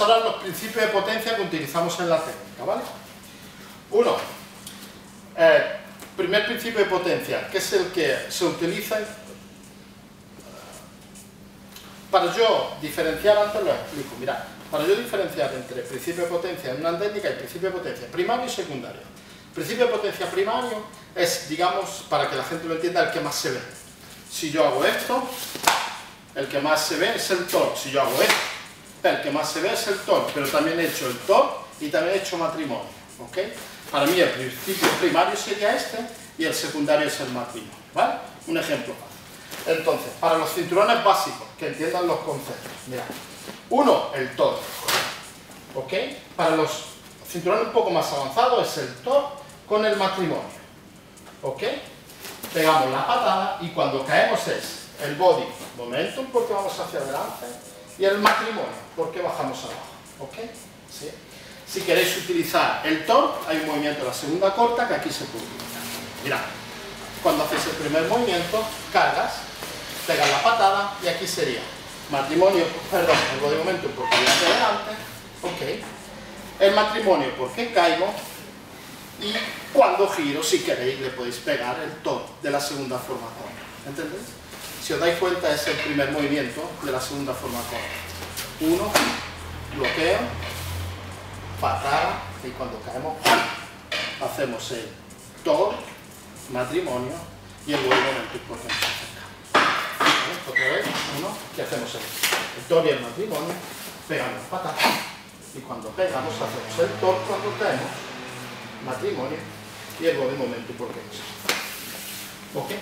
Vamos los principios de potencia que utilizamos en la técnica, ¿vale? Uno, eh, primer principio de potencia, que es el que se utiliza para yo diferenciar, antes lo explico, mirad, para yo diferenciar entre principio de potencia en una técnica y principio de potencia primario y secundario. Principio de potencia primario es, digamos, para que la gente lo entienda, el que más se ve. Si yo hago esto, el que más se ve es el torque. Si yo hago esto, el que más se ve es el torque, pero también he hecho el torque y también he hecho matrimonio. ¿ok? Para mí el principio primario sería este y el secundario es el matrimonio. ¿vale? Un ejemplo. Entonces, para los cinturones básicos, que entiendan los conceptos. Mira, uno, el torque. ¿ok? Para los cinturones un poco más avanzados es el torque con el matrimonio. ¿ok? Pegamos la patada y cuando caemos es el body, momentum, porque vamos hacia adelante, y el matrimonio, porque bajamos abajo. ¿Ok? ¿Sí? Si queréis utilizar el torque, hay un movimiento de la segunda corta que aquí se puede utilizar. Mirad, cuando hacéis el primer movimiento, cargas, pegas la patada y aquí sería matrimonio, perdón, el body momentum porque voy hacia adelante, ok, el matrimonio porque caigo y cuando giro, si queréis, le podéis pegar el torque de la segunda forma ¿entendéis? Si os dais cuenta, es el primer movimiento de la segunda forma corta. Uno, bloqueo, patada, y cuando caemos, hacemos el tor, matrimonio, y el vuelvo en el acercamos. Otra vez, uno, y hacemos el, el tor y el matrimonio, pegamos patada, y cuando pegamos, hacemos el tor cuando caemos, matrimonio, y el vuelvo momento porque nos ¿Ok?